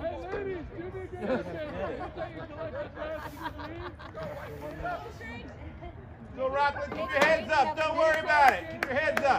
Hey ladies, do me a good favor. Go, Rock, keep your heads up. Don't worry about it. Keep your heads up.